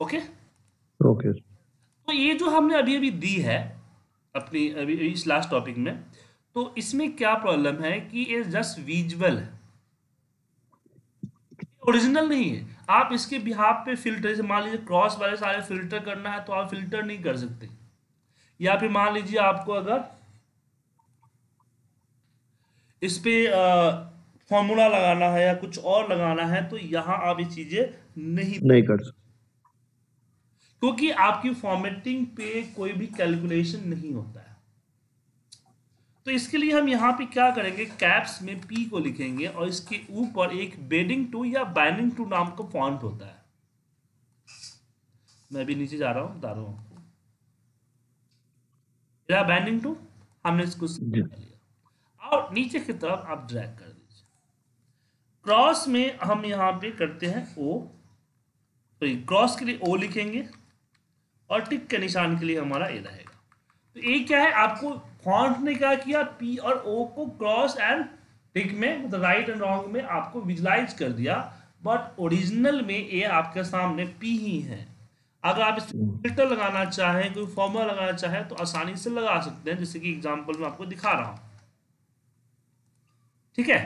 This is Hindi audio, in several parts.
ओके ओके तो ये जो हमने अभी अभी दी है अपनी अभी इस लास्ट टॉपिक में तो इसमें क्या प्रॉब्लम है कि ये जस्ट विजुअल है। ओरिजिनल नहीं है। आप इसके बिहाफ पे फ़िल्टर जैसे मान लीजिए क्रॉस वाले सारे फ़िल्टर करना है तो आप फ़िल्टर नहीं कर सकते। या फिर मान लीजिए आपको अगर इस पे फॉर्मूला लगाना है या कुछ और लगाना है तो यहाँ आप ये चीज़ें नहीं नहीं कर सकते। क्योंकि आपकी फॉर्मेटिंग पे कोई भी कैलकुलेशन नहीं होता है। तो इसके लिए हम यहाँ पे क्या करेंगे? कैप्स में पी को लिखेंगे और इसके ऊपर एक बेडिंग टू या बाइंडिंग टू नाम का फॉन्ट होता है। मैं भी नीचे जा रहा हूँ बता रहा हूँ आपको बाइंडिंग टू हमने इसको लिया। और नीचे की तरफ़ आप ड्रैग कर दीजिए। क्रॉस में हम यहाँ पे करते हैं ओ तो क्रॉस के लिए ओ लिखेंगे। और टिक के निशान के लिए हमारा ए रहेगा। तो ए क्या है? आपको फॉन्ट ने क्या किया? पी और ओ को क्रॉस एंड टिक में मतलब राइट एंड रॉन्ग में आपको विजुलाइज कर दिया। बट ओरिजिनल में ए आपके सामने पी ही है। अगर आप इस फ़िल्टर लगाना चाहें कोई फॉर्मूला लगाना चाहें तो आसानी से लगा सकते हैं जैसे कि एग्जांपल में आपको दिखा रहा हूँ। ठीक है?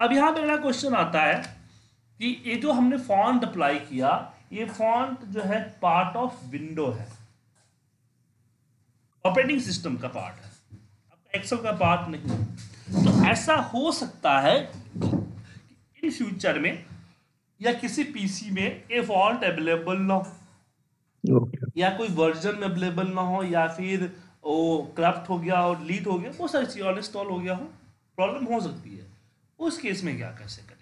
अब यहाँ पर अगला क्वेश्चन आता है। कि ये जो हमने फॉन्ट अप्लाई किया ये फॉन्ट जो है पार्ट ऑफ़ विंडो है। ऑपरेटिंग सिस्टम का पार्ट है। आपका एक्सेल का पार्ट नहीं तो ऐसा हो सकता है कि इन फ्यूचर में या किसी पीसी में ये फॉन्ट अवेलेबल ना हो। ओके या कोई वर्जन में अवेलेबल ना हो या फिर वो करप्ट हो गया और लीड हो गया बहुत सारी चीज़ इंस्टॉल हो गया हो। प्रॉब्लम हो सकती है। उस केस में क्या कैसे करें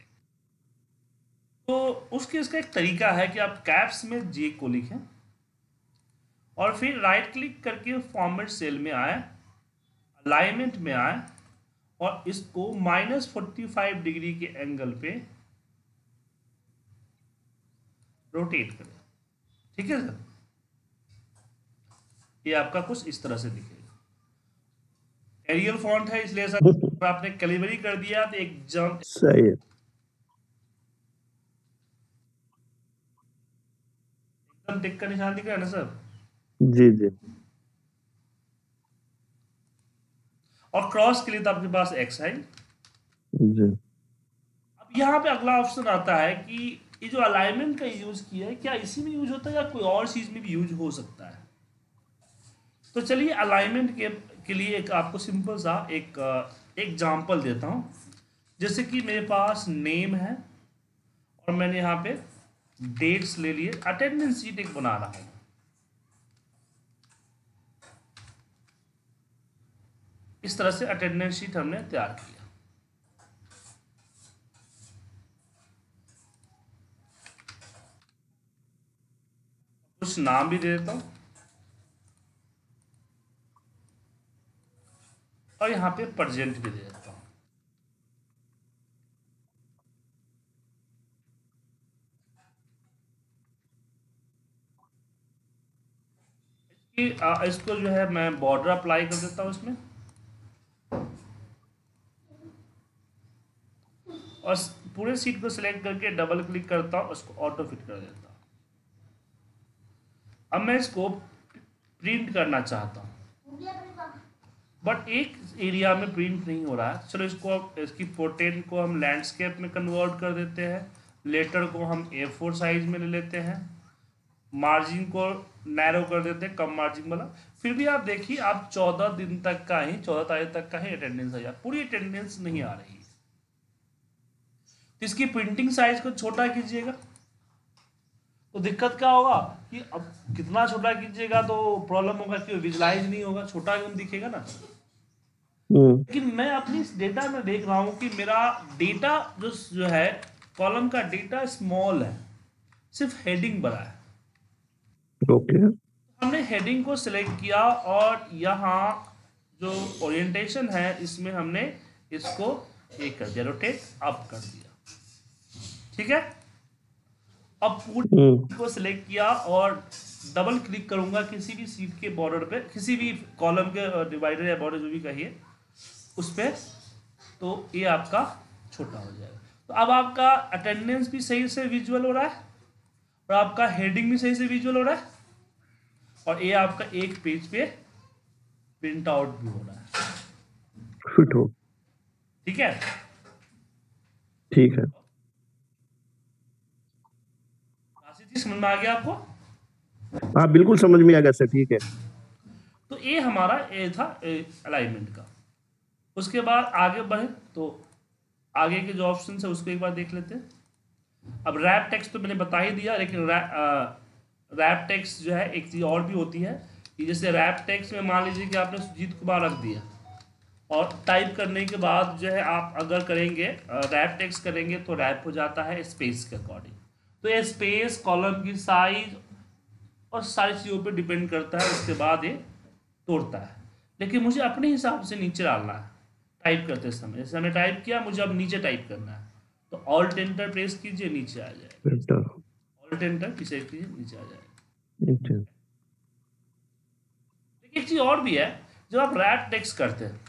तो उस केस का एक तरीका है कि आप कैप्स में जे को लिखें और फिर राइट क्लिक करके फॉर्मेट सेल में आए अलाइनमेंट में आए और इसको माइनस फोर्टी फाइव डिग्री के एंगल पे रोटेट करें। ठीक है सर ये आपका कुछ इस तरह से दिखेगा। एरियल फॉन्ट है इसलिए सर आपने कैलिबरी कर दिया तो एक जंप सही है। टिक का निशान दिख रहा है ना सर जी जी। और क्रॉस के लिए तो आपके पास एक्स है। जी। अब यहाँ पे अगला ऑप्शन आता है कि ये जो अलाइनमेंट का यूज़ किया है क्या इसी में यूज़ होता है या कोई और चीज़ में भी यूज़ हो सकता है? तो चलिए अलाइनमेंट के के लिए एक आपको सिंपल सा एक एग्ज़ाम्पल देता हूँ। जैसे कि मेरे पास नेम है और मैंने यहाँ पे डेट्स ले लिए अटेंडेंस शीट एक बना रहा हूँ। इस तरह से अटेंडेंस शीट हमने तैयार किया। कुछ नाम भी दे देता हूँ। और यहाँ पे प्रेजेंट भी दे देता हूँ। इसको जो है मैं बॉर्डर अप्लाई कर देता हूँ इसमें। और पूरे सीट को सिलेक्ट करके डबल क्लिक करता हूँ, उसको ऑटो फिट कर देता हूँ। अब मैं इसको प्रिंट करना चाहता हूँ। बट एक एरिया में प्रिंट नहीं हो रहा है। चलो इसको इसकी पोर्टेन को हम लैंडस्केप में कन्वर्ट कर देते हैं। लेटर को हम ए फोर साइज़ में ले लेते हैं। मार्जिन को नैरो कर देते हैं कम मार्जिन वाला। फिर भी आप देखिए आप चौदह दिन तक का ही चौदह तारीख तक का ही अटेंडेंस आ जाए पूरी अटेंडेंस नहीं आ रही। तो इसकी प्रिंटिंग साइज़ को छोटा कीजिएगा। तो दिक्कत क्या होगा कि अब कितना छोटा कीजिएगा तो प्रॉब्लम होगा कि विजुलाइज नहीं होगा छोटा क्यों दिखेगा ना? लेकिन मैं अपनी डेटा में देख रहा हूँ कि मेरा डेटा जो जो है कॉलम का डेटा स्मॉल है। सिर्फ़ हेडिंग बड़ा है। ओके हमने हेडिंग को सिलेक्ट किया और यहाँ जो ओरिएंटेशन है इसमें हमने इसको एक कर दिया रोटेट अप कर दिया। ठीक है? अब पूरी को सिलेक्ट किया और डबल क्लिक करूँगा किसी भी सीट के बॉर्डर पे किसी भी कॉलम के डिवाइडर या बॉर्डर जो भी कहिए उस पर तो ये आपका छोटा हो जाएगा। तो अब आपका अटेंडेंस भी सही से विजुअल हो रहा है और आपका हेडिंग भी सही से विजुअल हो रहा है। और ये आपका एक पेज पे प्रिंट आउट भी हो। रहा है। फिट हो? ठीक है। ठीक है समझ में आ गया आपको? हाँ बिल्कुल समझ में आ गया सर ठीक है। तो ये हमारा ए था अलाइनमेंट का। उसके बाद आगे बढ़े तो आगे के जो ऑप्शन है उसको एक बार देख लेते हैं। अब रैप टेक्स्ट तो मैंने बता ही दिया लेकिन रैप टेक्स्ट जो है, एक चीज़ और भी होती है कि जैसे रैप टेक्स्ट में मान लीजिए कि आपने सुजीत कुमार रख दिया और टाइप करने के बाद जो है, आप अगर करेंगे रैप टैक्स करेंगे तो रैप हो जाता है स्पेस के अकॉर्डिंग तो ये स्पेस कॉलम की साइज़ और सारी चीज़ों पे डिपेंड करता है, उसके बाद ये तोड़ता है. लेकिन मुझे अपने हिसाब से नीचे डालना है टाइप करते समय. जैसे हमने टाइप किया, मुझे अब नीचे टाइप करना है. तो ऑल्ट एंटर प्रेस कीजिए, नीचे आ जाए. नीचे आ जाए एंटर लेकिन एक चीज़ और भी है जब आप रैप टेक्स्ट करते हैं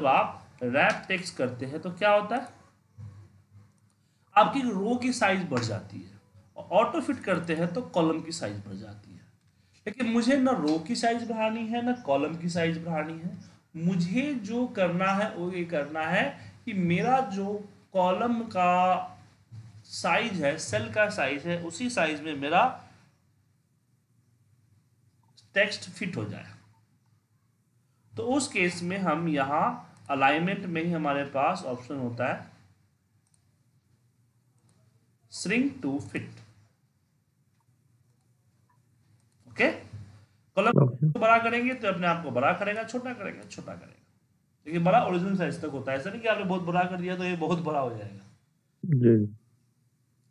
जब आप रैप टेक्स्ट करते हैं तो क्या होता है? आपकी रो की साइज़ बढ़ जाती है और ऑटो फिट करते हैं तो कॉलम की साइज़ बढ़ जाती है। लेकिन मुझे ना रो की साइज़ बढ़ानी है ना कॉलम की साइज़ बढ़ानी है। मुझे जो करना है वो ये करना है कि मेरा जो कॉलम का साइज़ है सेल का साइज़ है उसी साइज़ में मेरा टेक्स्ट फिट हो जाए। तो उस केस में हम यहाँ अलाइनमेंट में ही हमारे पास ऑप्शन होता है shrink to fit okay column Okay. बड़ा करेंगे तो अपने आप को बड़ा करेगा छोटा करेगा छोटा करेगा। लेकिन बड़ा ओरिजिनल साइज़ तक होता है। ऐसा नहीं कि आपने बहुत बड़ा कर दिया तो ये बहुत बड़ा हो जाएगा। जी।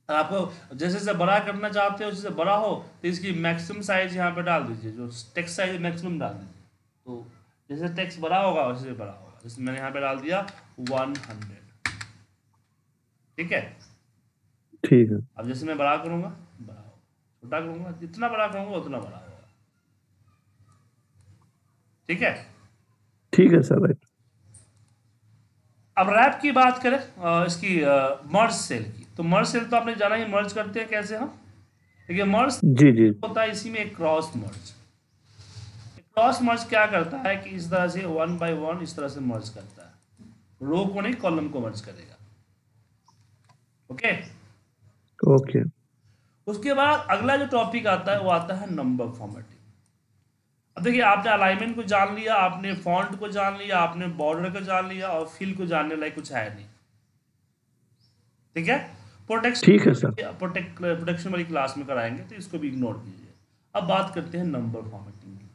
आपको जैसे जैसे बड़ा करना चाहते हो जैसे बड़ा हो तो इसकी मैक्सिमम साइज़ यहाँ पे डाल दीजिए जो टेक्स साइज़ मैक्सिमम डाल दीजिए। तो जैसे टेक्स बड़ा होगा वैसे बड़ा होगा। जैसे मैंने यहाँ पे डाल दिया वन हंड्रेड ठीक है? ठीक है। अब जैसे मैं बड़ा करूँगा बड़ा होगा। छोटा करूँगा जितना बड़ा करूँगा उतना बड़ा होगा। ठीक है? ठीक है सर अब रैप की बात करें इसकी मर्ज सेल की। तो मर्ज सेल तो आपने जाना ही मर्ज करते हैं कैसे हम? देखिए मर्ज जी जी। होता है इसी में एक क्रॉस मर्ज क्रॉस मर्ज क्या करता है कि इस तरह से वन बाय वन इस तरह से मर्ज करता है। रो को नहीं कॉलम को मर्ज करेगा। ओके ओके उसके बाद अगला जो टॉपिक आता है वो आता है नंबर फॉर्मेटिंग अब देखिए आपने अलाइनमेंट को जान लिया आपने फॉन्ट को जान लिया आपने बॉर्डर को जान लिया और फिल को जानने लायक कुछ है नहीं। ठीक है? प्रोटेक्शन ठीक है सर प्रोटेक्ट प्रोटेक्शन वाली क्लास में कराएँगे तो इसको भी इग्नोर कीजिए। अब बात करते हैं नंबर फॉर्मेटिंग की।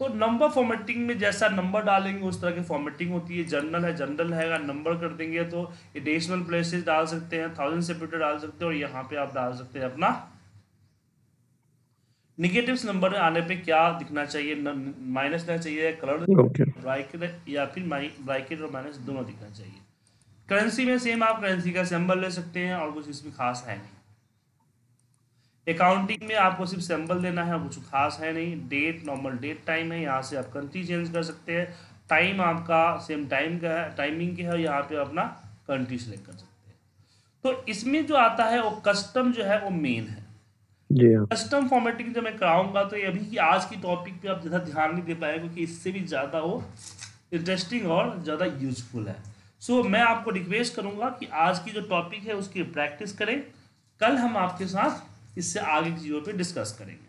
तो नंबर फॉर्मेटिंग में जैसा नंबर डालेंगे उस तरह की फॉर्मेटिंग होती है। जनरल है जनरल है अगर नंबर कर देंगे तो एडिशनल प्लेसेस डाल सकते हैं थाउज़ेंड सेपरेटर डाल सकते हैं और यहाँ पे आप डाल सकते हैं अपना निगेटिव्स नंबर आने पे क्या दिखना चाहिए? माइनस ना चाहिए कलर ओके ब्रैकेट या फिर ब्रैकेट और माइनस दोनों दिखना चाहिए। करेंसी में सेम आप करेंसी का सिंबल ले सकते हैं और कुछ इसमें खास है नहीं। अकाउंटिंग में आपको सिर्फ़ सिंबल देना है कुछ खास है नहीं। डेट नॉर्मल डेट टाइम है यहाँ से आप कंट्री चेंज कर सकते हैं। टाइम आपका सेम टाइम का है टाइमिंग का है यहाँ पे अपना कंट्री सेलेक्ट कर सकते हैं। तो इसमें जो आता है वो कस्टम जो है वो मेन है। हाँ। कस्टम फॉर्मेटिंग जब मैं कराऊँगा तो ये अभी की आज की टॉपिक पे आप ज़्यादा ध्यान नहीं दे पाएँगे क्योंकि इससे भी ज़्यादा वो इंटरेस्टिंग और ज़्यादा यूजफुल है। सो so, मैं आपको रिक्वेस्ट करूँगा कि आज की जो टॉपिक है उसकी प्रैक्टिस करें। कल हम आपके साथ इससे आगे की चीज़ों पर डिस्कस करेंगे।